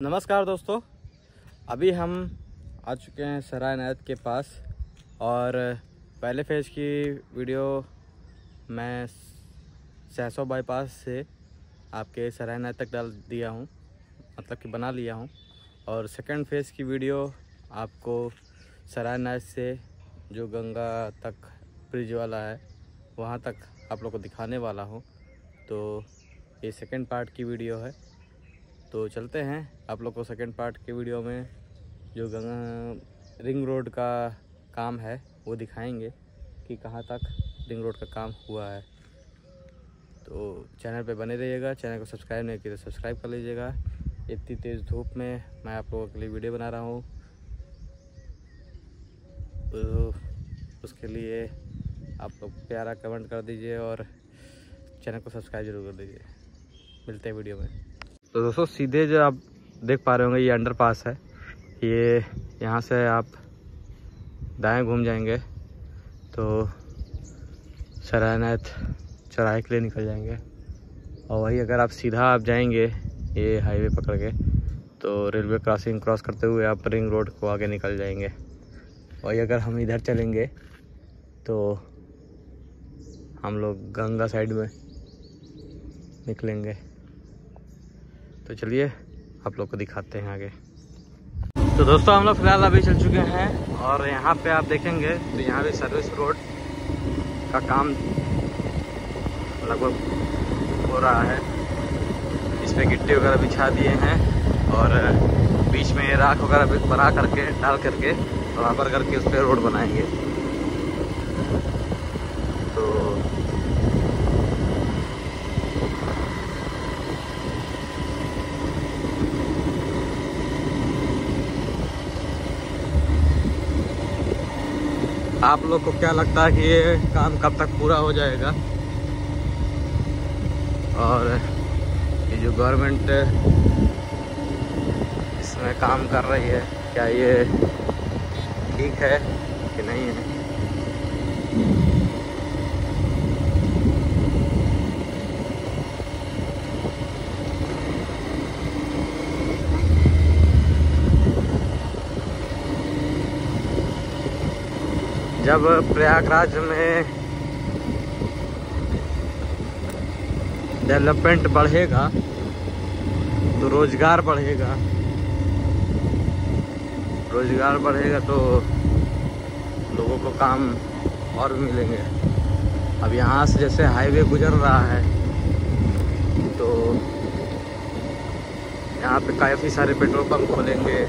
नमस्कार दोस्तों। अभी हम आ चुके हैं सराय नायत के पास और पहले फ़ेज़ की वीडियो मैं सहसो बाईपास से आपके सराय नायत तक डाल दिया हूँ मतलब कि बना लिया हूँ। और सेकंड फ़ेज़ की वीडियो आपको सराय नायत से जो गंगा तक ब्रिज वाला है, वहाँ तक आप लोग को दिखाने वाला हूँ। तो ये सेकंड पार्ट की वीडियो है। तो चलते हैं आप लोग को सेकंड पार्ट के वीडियो में, जो गंगा रिंग रोड का काम है, वो दिखाएँगे कि कहाँ तक रिंग रोड का काम हुआ है। तो चैनल पे बने रहिएगा चैनल को सब्सक्राइब नहीं किया तो सब्सक्राइब कर लीजिएगा। इतनी तेज़ धूप में मैं आप लोगों के लिए वीडियो बना रहा हूँ। तो उसके लिए आप लोग प्यारा कमेंट कर दीजिए और चैनल को सब्सक्राइब ज़रूर कर दीजिए। मिलते हैं वीडियो में। तो दोस्तों, सीधे जो आप देख पा रहे होंगे, ये अंडर पास है। ये यहाँ से आप दाएँ घूम जाएँगे तो सरायनाथ चौराहे के लिए निकल जाएँगे। और वही अगर आप सीधा आप जाएँगे ये हाईवे पकड़ के तो रेलवे क्रॉसिंग क्रॉस करते हुए आप रिंग रोड को आगे निकल जाएँगे। वही अगर हम इधर चलेंगे तो हम लोग गंगा साइड में निकलेंगे। तो चलिए, आप लोग को दिखाते हैं आगे। तो दोस्तों, हम लोग फ़िलहाल अभी चल चुके हैं और यहाँ पे आप देखेंगे तो यहाँ भी सर्विस रोड का काम लगभग हो रहा है। इस पर गिट्टी वगैरह बिछा दिए हैं और बीच में राख वगैरह बना करके, डाल करके बराबर करके उस पर रोड बनाएँगे तो आप लोग को क्या लगता है कि ये काम कब तक पूरा हो जाएगा? और ये जो गवर्नमेंट इसमें काम कर रही है, क्या ये ठीक है कि नहीं है? जब प्रयागराज में डेवलपमेंट बढ़ेगा तो रोज़गार बढ़ेगा। रोज़गार बढ़ेगा तो लोगों को काम और भी मिलेंगे। अब यहाँ से जैसे हाईवे गुजर रहा है तो यहाँ पे काफ़ी सारे पेट्रोल पंप खोलेंगे,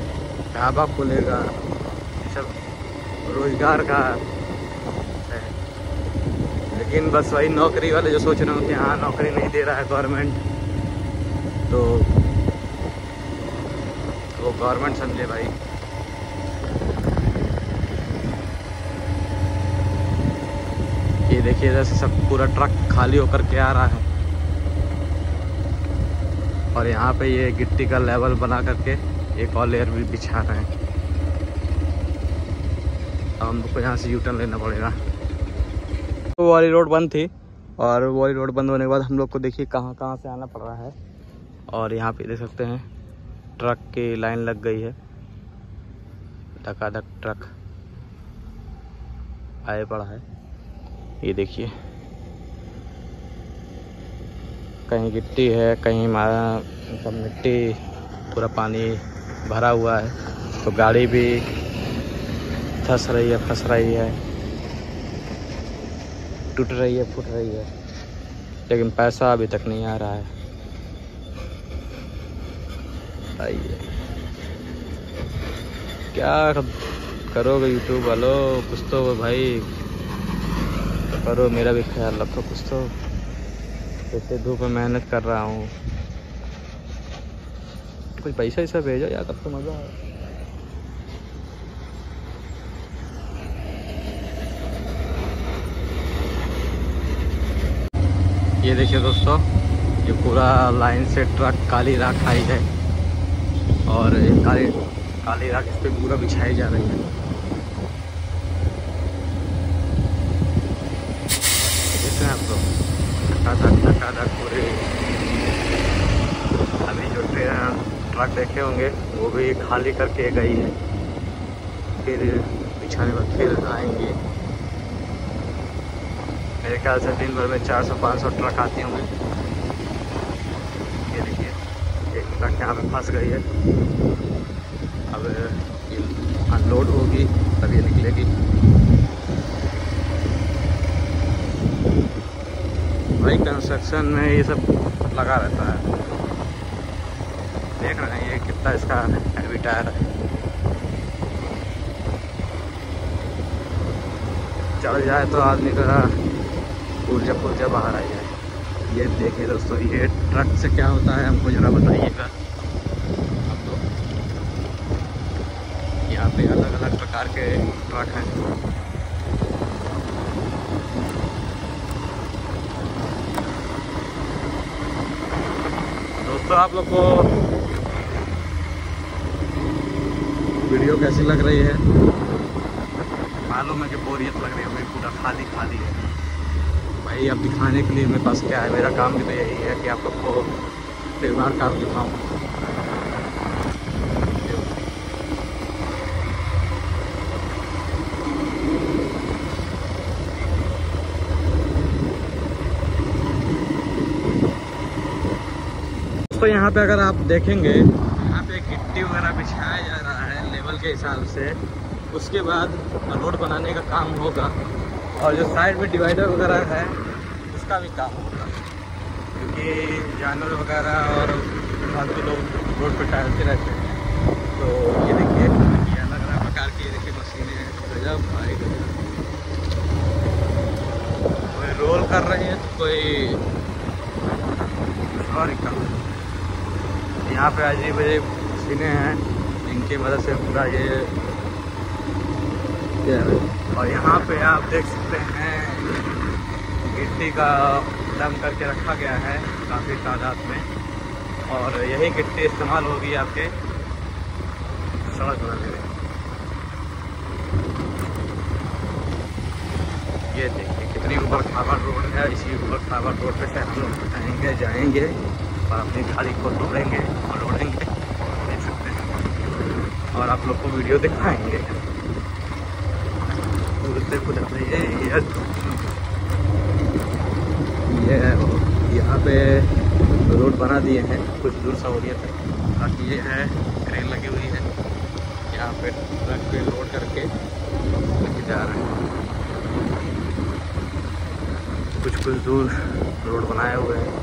ढाबा खुलेगा। रोज़गार का है। लेकिन बस वही नौकरी वाले जो सोच रहे हो कि हाँ नौकरी नहीं दे रहा है गवर्नमेंट तो वो गवर्नमेंट समझे भाई। ये देखिए, जैसे सब पूरा ट्रक खाली होकर के आ रहा है। और यहाँ पे ये गिट्टी का लेवल बना करके एक और लेयर भी बिछा रहे हैं। हम लोग को यहाँ से यू टर्न लेना पड़ेगा। तो वाली रोड बंद थी और वाली रोड बंद होने के बाद हम लोग को देखिए कहाँ कहाँ से आना पड़ रहा है। और यहाँ पे देख सकते हैं ट्रक की लाइन लग गई है। धकाधक ट्रक आए पड़ा है। ये देखिए। कहीं गिट्टी है, कहीं मतलब मिट्टी, पूरा पानी भरा हुआ है। तो गाड़ी भी फंस रही है, फंस रही है। टूट रही है, फूट रही है। लेकिन पैसा अभी तक नहीं आ रहा है। आइए। क्या करोगे यूट्यूब वालो? कुछ तो भाई। करो, मेरा भी ख्याल रखो कुछ तो। इतने धूप में मेहनत कर रहा हूँ। कुछ पैसा ऐसा भेजो यार, तब तो मज़ा आए ये देखिए दोस्तों, ये पूरा लाइन से ट्रक काली राख आई है और काली काली राख इस पर पूरा बिछाई जा रही है। अभी जो ट्रेन, ट्रक देखे होंगे, वो भी खाली करके गई है। फिर बिछाने पर फिर आएँगे। मेरे ख्याल से दिन भर में 400-500 ट्रक आती होंगे। ये देखिए, एक ट्रक यहाँ पे फंस गई है। अब ये अनलोड होगी तब ये निकलेगी। भाई कंस्ट्रक्शन में ये सब लगा रहता है। देख रहे हैं ये कितना इसका हैवी टायर है। चढ़ जाए तो आदमी का ऊर्जा पुर्जा बाहर आ जाए ये देखिए दोस्तों, ये ट्रक से क्या होता है, हमको ज़रा बताइएगा। हम लोग यहाँ पे अलग अलग प्रकार के ट्रक हैं। दोस्तों, आप लोग को वीडियो कैसी लग रही है? मालूम है कि बोरियत लग रही है पूरा खाली खाली है। भाई अब दिखाने के लिए मेरे पास क्या है? मेरा काम भी तो यही है कि आप लोग को त्यौहार का दिखाऊँ। दोस्तों यहाँ पे अगर आप देखेंगे, यहाँ पे गिट्टी वगैरह बिछाया जा रहा है लेवल के हिसाब से। उसके बाद रोड बनाने का काम होगा। और जो साइड में डिवाइडर वगैरह है उसका भी काम होगा। क्योंकि जानवर वगैरह और फालतू लोग रोड पर टहलते रहते हैं। तो ये देखिए अलग अलग प्रकार की देखिए मशीनें गजब भाई कोई रोल कर रही है तो कोई और काम। यहाँ पे अजीब अजीब मशीनें हैं जिनकी मदद से पूरा ये और यहाँ पे आप देख सकते हैं गिट्टी का दम करके रखा गया है काफ़ी तादाद में। और यही गिट्टी इस्तेमाल होगी आपके सड़क बनाने में। ये देखिए कितनी ऊपर खावर रोड है। इसी ऊपर खावर रोड पे से हम लोग आएँगे, जाएँगे और अपनी गाड़ी को तोड़ेंगे और उड़ेंगे देख सकते हैं। और आप लोग को वीडियो दिखाएँगे। उड़ते उड़ते ये ये यहाँ पे रोड बना दिए हैं, कुछ दूर सहूलियत है बाकी ये है ट्रेन लगी हुई है। यहाँ पे ट्रक पे लोड करके लेके जा रहे हैं। कुछ कुछ दूर रोड बनाए हुए हैं।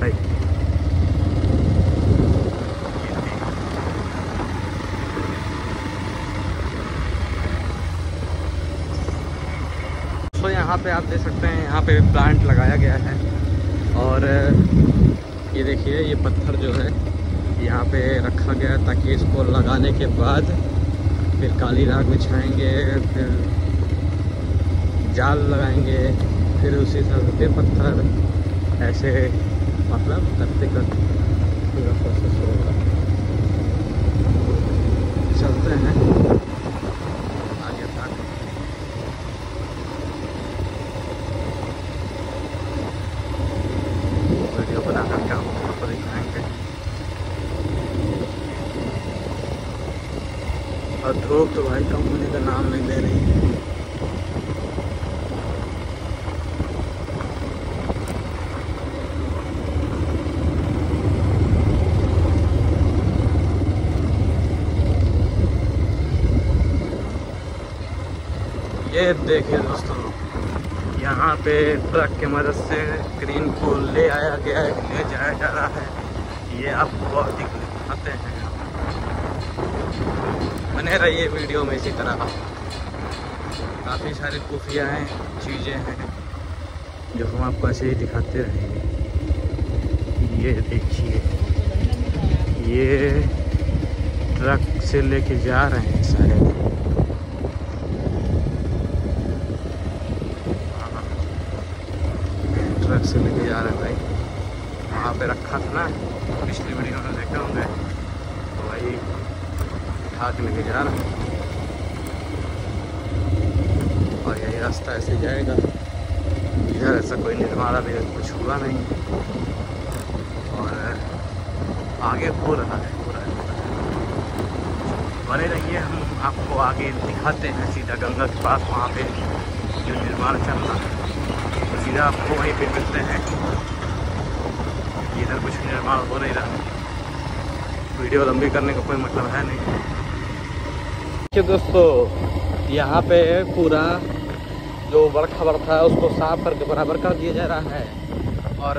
भाई तो यहाँ पे आप देख सकते हैं, यहाँ पे प्लांट लगाया गया है। और, ये देखिए, ये पत्थर जो है, यहाँ पे रखा गया है ताकि इसको लगाने के बाद फिर काली राख बिछाएँगे, फिर जाल लगाएँगे, फिर उसी हिसाब से पत्थर ऐसे मतलब करते करते पूरा प्रोसेस होगा। चलते हैं आगे तक वीडियो बनाकर क्या आपको दिखाएँगे और धूप तो भाई कम होने का नाम नहीं ले रही है। ये देखिए दोस्तों, यहाँ पे ट्रक की मदद से क्रीन को ले आया गया है, ले जाया जा रहा है। ये आपको बहुत दिखाते हैं। बने रहिए वीडियो में इसी तरह। काफ़ी सारे खुफिया हैं, चीज़ें हैं, जो हम आपको ऐसे ही दिखाते रहेंगे। ये देखिए, ये ट्रक से लेके जा रहे हैं शायद ट्रक से लेके जा रहे हैं भाई वहाँ पे रखा था ना पिछली वीडियो में देखे होंगे तो भाई उठा के लेके जा रहे हैं और यही रास्ता ऐसे जाएगा इधर ऐसा कोई निर्माण अभी कुछ हुआ नहीं। और आगे हो रहा है, हो रहा है बने रहिए, हम आपको आगे दिखाते हैं सीधा गंगा के पास, वहाँ पे जो निर्माण चल रहा है। तो सीधा आपको वहीं पे मिलते हैं। इधर कुछ निर्माण हो नहीं रहा वीडियो लंबी करने का कोई मतलब है नहीं। देखिए दोस्तों, यहाँ पे पूरा जो बरखा बरखा है उसको साफ़ करके बराबर कर दिया जा रहा है। और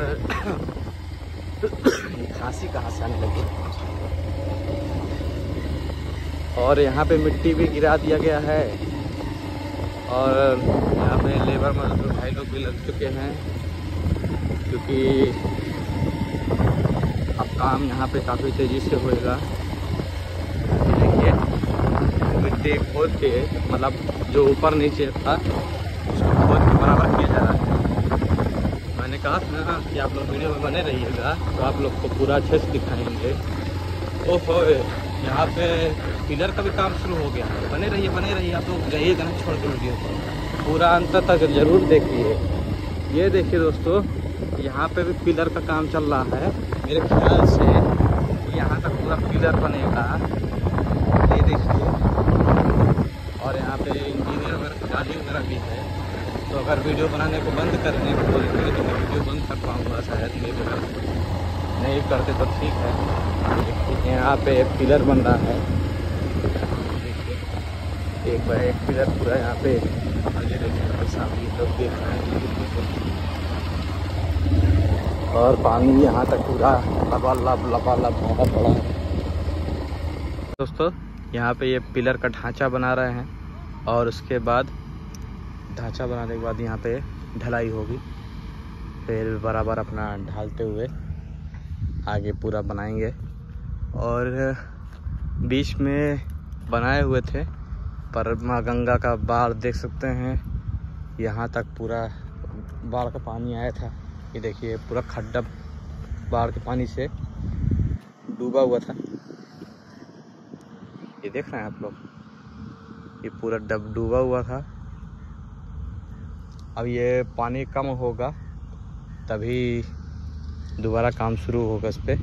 खांसी कहाँ से आने लगी? और यहाँ पे मिट्टी भी गिरा दिया गया है। और यहाँ पे लेबर मजदूर भाई लोग भी लग चुके हैं, क्योंकि अब काम यहाँ पे काफ़ी तेज़ी से होएगा। देखिए, मिट्टी खोद के मतलब जो ऊपर नीचे था बराबर किया जा रहा है। मैंने कहा था ना कि आप लोग वीडियो में बने रहिएगा तो आप लोग को पूरा अच्छे से दिखाएँगे। ओहो, यहाँ पे पिलर का भी काम शुरू हो गया। है बने रहिए बने रहिए, आप लोग जाइएगा ना छोड़ के वीडियो पूरा अंत तक ज़रूर देखिए। ये देखिए दोस्तों, यहाँ पे भी पिलर का काम चल रहा है। मेरे ख्याल से यहाँ तक पूरा पिलर बनेगा। ये देखिए। और यहाँ पे इंजीनियर वगैरह गाड़ी वगैरह भी है। तो अगर वीडियो बनाने को बंद करने को बोलेंगे तो मैं वीडियो बंद कर पाऊँगा, शायद नहीं अगर नहीं करते तो ठीक है। यहाँ पे एक पिलर बन रहा है। एक बार एक पिलर पूरा यहाँ पे और पानी यहाँ तक पूरा लबालब लबालब भरा पड़ा है। दोस्तों, यहाँ पे ये पिलर का ढांचा बना रहे हैं और उसके बाद ढांचा बनाने के बाद यहाँ पे ढलाई होगी। फिर बराबर अपना ढालते हुए आगे पूरा बनाएँगे। और बीच में बनाए हुए थे, पर माँ गंगा का बाढ़ देख सकते हैं। यहाँ तक पूरा बाढ़ का पानी आया था। ये देखिए, पूरा खड्डा बाढ़ के पानी से डूबा हुआ था। ये देख रहे हैं आप लोग? ये पूरा डब डूबा हुआ था। अब ये पानी कम होगा, तभी दोबारा काम शुरू होगा इस पर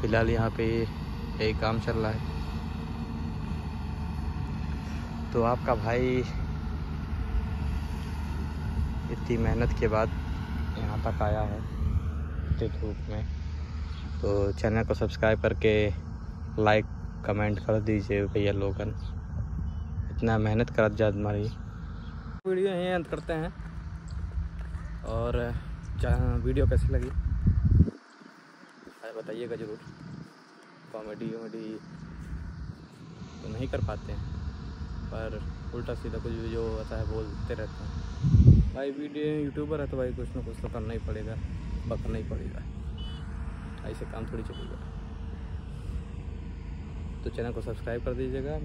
फ़िलहाल यहाँ पे यही काम चल रहा है। तो आपका भाई इतनी मेहनत के बाद यहाँ तक आया है, इतनी धूप में। तो चैनल को सब्सक्राइब करके लाइक, कमेंट कर दीजिए भैया लोगन। इतना मेहनत कर जा हमारी वीडियो यहीं अंत करते हैं। और वीडियो कैसी लगी? बताइएगा ज़रूर। कॉमेडी वॉमेडी तो नहीं कर पाते हैं, पर उल्टा सीधा कुछ जो होता है बोलते रहते हैं। भाई, वीडियो यूट्यूबर है तो भाई कुछ ना कुछ तो करना ही पड़ेगा, बकना ही पड़ेगा। ऐसे काम थोड़ी चलेगा। तो चैनल को सब्सक्राइब कर दीजिएगा